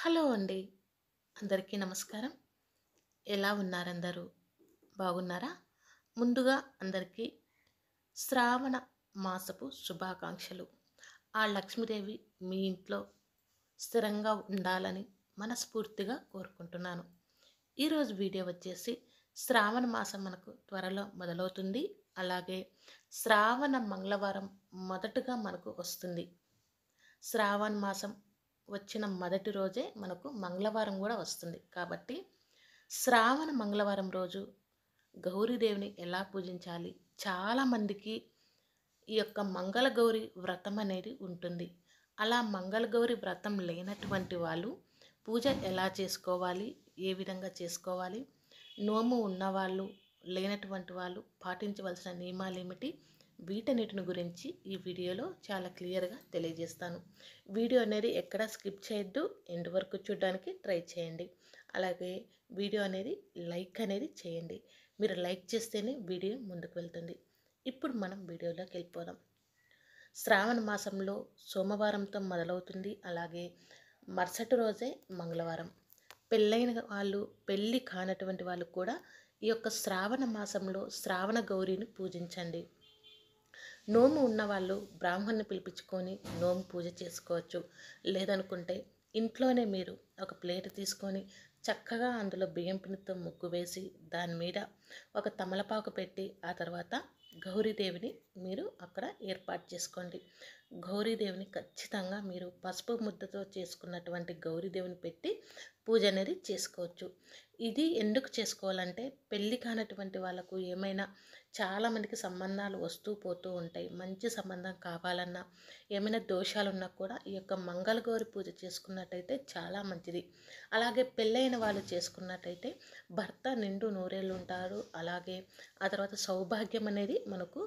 Hello అండి. అందరికీ నమస్కారం. ఎలా ఉన్నారందరూ? బాగున్నారా? ముందుగా అందరికీ శ్రావణ మాసపు శుభాకాంక్షలు. ఆ లక్ష్మీదేవి మీ ఇంట్లో స్థిరంగా ఉండాలని మనస్ఫూర్తిగా కోరుకుంటున్నాను. ఈరోజు వీడియో వచ్చేసి శ్రావణ మాసం మనకు త్వరలో మొదలవుతుంది. అలాగే శ్రావణ మంగళవారం మొదటగా మనకు వస్తుంది. శ్రావణ మాసం వచ్చిన మొదటి రోజే మనకు మంగళవారం కూడా వస్తుంది. కాబట్టి శ్రావణ మంగళవారం రోజు గౌరీదేవిని ఎలా పూజించాలి? చాలామందికి ఈ యొక్క మంగళగౌరి వ్రతం అనేది ఉంటుంది. అలా మంగళగౌరి వ్రతం లేనటువంటి వాళ్ళు పూజ ఎలా చేసుకోవాలి? ఏ విధంగా చేసుకోవాలి? నోము ఉన్నవాళ్ళు లేనటువంటి వాళ్ళు పాటించవలసిన నియమాలు ఏమిటి వీటన్నిటిని గురించి ఈ వీడియోలో చాలా క్లియర్గా తెలియజేస్తాను. వీడియో అనేది ఎక్కడ స్కిప్ చేయొద్దు ఎండ్ వరకు చూడడానికి ట్రై చేయండి. అలాగే వీడియో అనేది లైక్ అనేది చేయండి. మీరు లైక్ చేస్తేనే వీడియో ముందుకు వెళ్తుంది. ఇప్పుడు మనం వీడియోలోకి వెళ్ళిపోదాం. శ్రావణ మాసంలో సోమవారంతో మొదలవుతుంది. అలాగే మరుసటి రోజే మంగళవారం. పెళ్ళైన వాళ్ళు పెళ్ళి కానటువంటి వాళ్ళు కూడా ఈ యొక్క శ్రావణ మాసంలో శ్రావణ గౌరిని పూజించండి. నోము ఉన్నవాళ్ళు బ్రాహ్మణ్ని పిలిపించుకొని నోము పూజ చేసుకోవచ్చు. లేదనుకుంటే ఇంట్లోనే మీరు ఒక ప్లేట్ తీసుకొని చక్కగా అందులో బియ్యం పిండితో ముగ్గు వేసి దాని మీద ఒక తమలపాకు పెట్టి ఆ తర్వాత గౌరీదేవిని మీరు అక్కడ ఏర్పాటు చేసుకోండి. గౌరీదేవిని ఖచ్చితంగా మీరు పసుపు ముద్దతో చేసుకున్నటువంటి గౌరీదేవిని పెట్టి పూజ అనేది చేసుకోవచ్చు. ఇది ఎందుకు చేసుకోవాలంటే పెళ్ళి కానటువంటి వాళ్ళకు ఏమైనా చాలామందికి సంబంధాలు వస్తూ పోతూ ఉంటాయి. మంచి సంబంధం కావాలన్నా ఏమైనా దోషాలు ఉన్నా కూడా ఈ యొక్క మంగళగౌరి పూజ చేసుకున్నట్టయితే చాలా మంచిది. అలాగే పెళ్ళైన వాళ్ళు చేసుకున్నట్టయితే భర్త నిండు నూరేళ్ళు ఉంటారు. అలాగే ఆ తర్వాత సౌభాగ్యం అనేది మనకు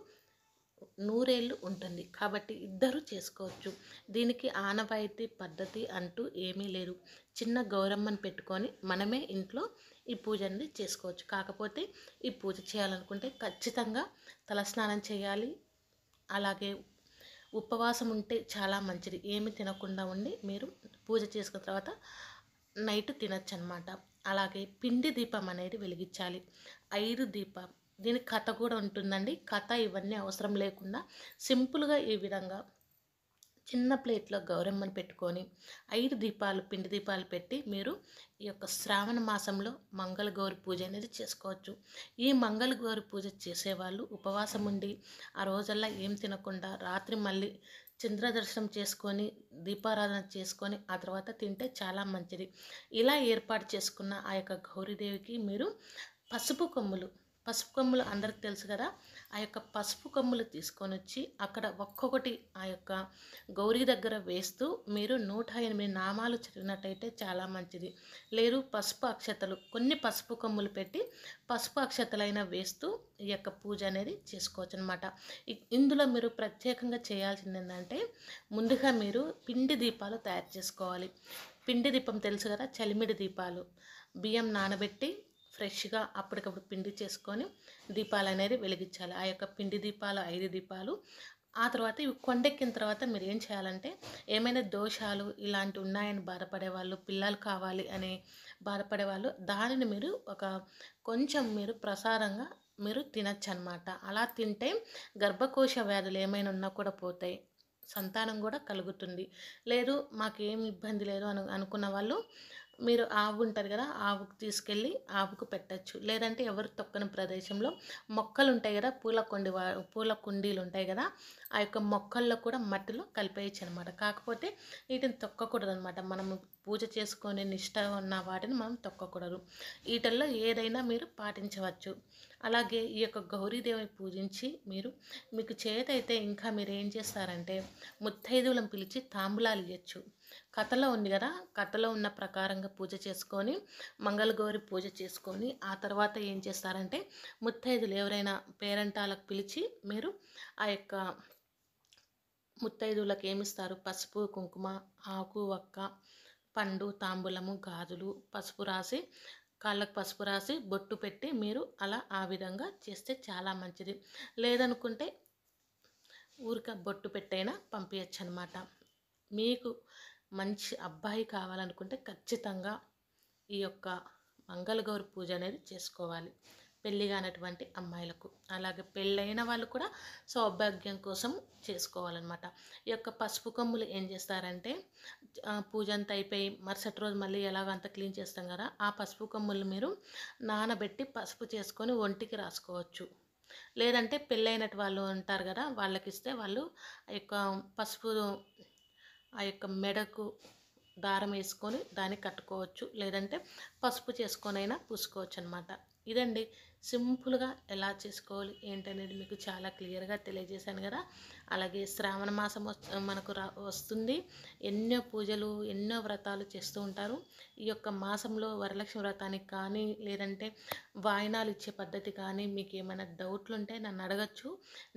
నూరేళ్ళు ఉంటుంది. కాబట్టి ఇద్దరు చేసుకోవచ్చు. దీనికి ఆనవాయితీ పద్ధతి అంటూ ఏమీ లేదు. చిన్న గౌరమ్మని పెట్టుకొని మనమే ఇంట్లో ఈ పూజ అనేది చేసుకోవచ్చు. కాకపోతే ఈ పూజ చేయాలనుకుంటే ఖచ్చితంగా తలస్నానం చేయాలి. అలాగే ఉపవాసం ఉంటే చాలా మంచిది. ఏమి తినకుండా ఉండి మీరు పూజ చేసుకున్న తర్వాత నైట్ తినచ్చు అనమాట అలాగే పిండి దీపం అనేది వెలిగించాలి. ఐదు దీపం. దీని కథ కూడా ఉంటుందండి. కథ ఇవన్నీ అవసరం లేకుండా సింపుల్గా ఈ విధంగా చిన్న ప్లేట్లో గౌరమ్మని పెట్టుకొని ఐదు దీపాలు పిండి దీపాలు పెట్టి మీరు ఈ యొక్క శ్రావణ మాసంలో మంగళగౌరి పూజ అనేది చేసుకోవచ్చు. ఈ మంగళగౌరి పూజ చేసేవాళ్ళు ఉపవాసం ఉండి ఆ రోజల్లా ఏం తినకుండా రాత్రి మళ్ళీ చంద్రదర్శనం చేసుకొని దీపారాధన చేసుకొని ఆ తర్వాత తింటే చాలా మంచిది. ఇలా ఏర్పాటు చేసుకున్న ఆ యొక్క గౌరీదేవికి మీరు పసుపు కొమ్ములు పసుపు కొమ్ములు అందరికి తెలుసు కదా. ఆ యొక్క పసుపు కొమ్ములు తీసుకొని వచ్చి అక్కడ ఒక్కొక్కటి ఆ యొక్క గౌరీ దగ్గర వేస్తూ మీరు నూట ఎనిమిది నామాలు చదివినట్టయితే చాలా మంచిది. లేదు పసుపు అక్షతలు కొన్ని పసుపు కొమ్ములు పెట్టి పసుపు అక్షతలైనా వేస్తూ ఈ యొక్క పూజ అనేది చేసుకోవచ్చు అనమాట ఇందులో మీరు ప్రత్యేకంగా చేయాల్సింది ఏంటంటే ముందుగా మీరు పిండి దీపాలు తయారు చేసుకోవాలి. పిండి దీపం తెలుసు కదా చలిమిడి దీపాలు. బియ్యం నానబెట్టి ఫ్రెష్గా అప్పటికప్పుడు పిండి చేసుకొని దీపాలు అనేది వెలిగించాలి. ఆ యొక్క పిండి దీపాలు ఐదు దీపాలు ఆ తర్వాత ఇవి కొండెక్కిన తర్వాత మీరు ఏం చేయాలంటే ఏమైనా దోషాలు ఇలాంటి ఉన్నాయని బాధపడే వాళ్ళు పిల్లలు కావాలి అని బాధపడే వాళ్ళు దానిని మీరు ఒక కొంచెం మీరు ప్రసారంగా మీరు తినచ్చు అనమాట అలా తింటే గర్భకోశ వ్యాధులు ఏమైనా ఉన్నా కూడా పోతాయి. సంతానం కూడా కలుగుతుంది. లేదు మాకేం ఇబ్బంది లేదు అను అనుకున్న వాళ్ళు మీరు ఆవు ఉంటుంది కదా ఆవుకు తీసుకెళ్ళి ఆవుకు పెట్టచ్చు. లేదంటే ఎవరు తొక్కని ప్రదేశంలో మొక్కలు ఉంటాయి కదా పూల కొండి పూల కుండీలు ఉంటాయి కదా ఆ యొక్క మొక్కల్లో కూడా మట్టిలో కలిపేయచ్చు అనమాట కాకపోతే వీటిని తొక్కకూడదు అనమాట మనము పూజ చేసుకునే నిష్ట ఉన్న వాటిని మనం తొక్కకూడదు. వీటిల్లో ఏదైనా మీరు పాటించవచ్చు. అలాగే ఈ యొక్క గౌరీదేవిని పూజించి మీరు మీకు చేతైతే ఇంకా మీరు ఏం చేస్తారంటే ముత్తైదువులను పిలిచి తాంబూలాలు ఇవ్వచ్చు కథలో ఉంది కదా కథలో ఉన్న ప్రకారంగా పూజ చేసుకొని మంగళగౌరి పూజ చేసుకొని ఆ తర్వాత ఏం చేస్తారంటే ముత్తైదులు ఎవరైనా పేరెంటాలకు పిలిచి మీరు ఆ యొక్క ముత్తైదువులకు ఏమిస్తారు? పసుపు కుంకుమ ఆకు ఒక్క పండు తాంబూలము గాజులు పసుపు రాసి కాళ్ళకు పసుపు రాసి బొట్టు పెట్టి మీరు అలా ఆ విధంగా చేస్తే చాలా మంచిది. లేదనుకుంటే ఊరిక బొట్టు పెట్టైనా పంపించచ్చు అనమాట మీకు మంచి అబ్బాయి కావాలనుకుంటే ఖచ్చితంగా ఈ యొక్క మంగళగౌరి పూజ అనేది చేసుకోవాలి. పెళ్ళి కానటువంటి అమ్మాయిలకు. అలాగే పెళ్ళైన వాళ్ళు కూడా సౌభాగ్యం కోసం చేసుకోవాలన్నమాట. ఈ యొక్క పసుపు కొమ్ములు ఏం చేస్తారంటే పూజ అంతా అయిపోయి మరుసటి రోజు మళ్ళీ ఎలాగంత క్లీన్ చేస్తాం కదా ఆ పసుపు కొమ్ములు మీరు నానబెట్టి పసుపు చేసుకొని ఒంటికి రాసుకోవచ్చు. లేదంటే పెళ్ళైనట్టు వాళ్ళు ఉంటారు కదా వాళ్ళకి ఇస్తే వాళ్ళు ఆ యొక్క పసుపు ఆ యొక్క మెడకు దారం వేసుకొని దాన్ని కట్టుకోవచ్చు. లేదంటే పసుపు చేసుకొనైనా పూసుకోవచ్చు అనమాట ఇదండి సింపుల్గా ఎలా చేసుకోవాలి ఏంటనేది మీకు చాలా క్లియర్గా తెలియజేశాను కదా. అలాగే శ్రావణ మాసం మనకు రా వస్తుంది. ఎన్నో పూజలు ఎన్నో వ్రతాలు చేస్తూ ఉంటారు. ఈ యొక్క మాసంలో వరలక్ష్మి వ్రతానికి కానీ లేదంటే వాయినాలు ఇచ్చే పద్ధతి కానీ మీకు ఏమైనా డౌట్లు ఉంటే నన్ను అడగచ్చు.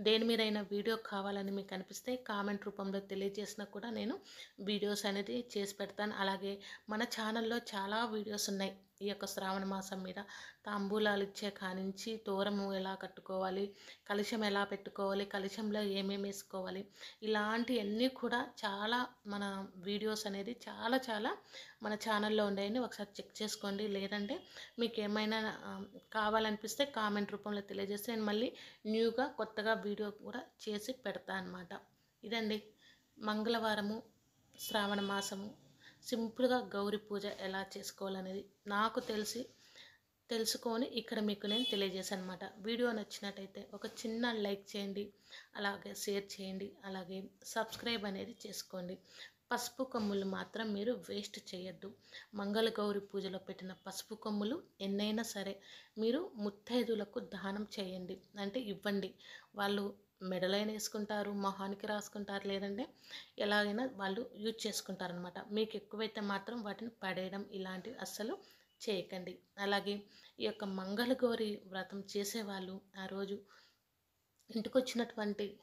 దేని మీదైనా వీడియో కావాలని మీకు అనిపిస్తే కామెంట్ రూపంలో తెలియజేసినా కూడా నేను వీడియోస్ అనేది చేసి పెడతాను. అలాగే మన ఛానల్లో చాలా వీడియోస్ ఉన్నాయి. ఈ యొక్క శ్రావణ మాసం మీద తాంబూలాలు ఇచ్చే కానీ నుంచి తోరము ఎలా కట్టుకోవాలి కలుషం ఎలా పెట్టుకోవాలి కలుషంలో ఏమేమి వేసుకోవాలి ఇలాంటివన్నీ కూడా చాలా మన వీడియోస్ అనేది చాలా చాలా మన ఛానల్లో ఉండేవి ఒకసారి చెక్ చేసుకోండి. లేదంటే మీకు ఏమైనా కావాలనిపిస్తే కామెంట్ రూపంలో తెలియజేస్తే నేను మళ్ళీ న్యూగా కొత్తగా వీడియో కూడా చేసి పెడతా అనమాట ఇదండి. మంగళవారము శ్రావణ మాసము సింపుల్గా గౌరీ పూజ ఎలా చేసుకోవాలనేది నాకు తెలిసి తెలుసుకొని ఇక్కడ మీకు నేను తెలియజేశాను అనమాట వీడియో నచ్చినట్టయితే ఒక చిన్న లైక్ చేయండి అలాగే షేర్ చేయండి అలాగే సబ్స్క్రైబ్ అనేది చేసుకోండి. పసుపు కొమ్ములు మాత్రం మీరు వేస్ట్ చేయొద్దు. మంగళ గౌరి పూజలో పెట్టిన పసుపు కొమ్ములు ఎన్నైనా సరే మీరు ముత్తైదులకు దానం చేయండి. అంటే ఇవ్వండి. వాళ్ళు మెడలైన వేసుకుంటారు మొహానికి రాసుకుంటారు లేదంటే ఎలాగైనా వాళ్ళు యూజ్ చేసుకుంటారనమాట. మీకు ఎక్కువైతే మాత్రం వాటిని పడేయడం ఇలాంటివి అస్సలు చేయకండి. అలాగే ఈ యొక్క మంగళగౌరి వ్రతం చేసేవాళ్ళు ఆ రోజు ఇంటికొచ్చినటువంటి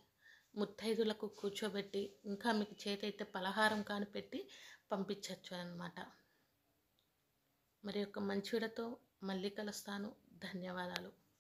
ముత్తైదులకు కూర్చోబెట్టి ఇంకా మీకు చేతైతే పలహారం కాని పెట్టి పంపించవచ్చు అన్నమాట. మరి యొక్క మంచి మళ్ళీ కలుస్తాను. ధన్యవాదాలు.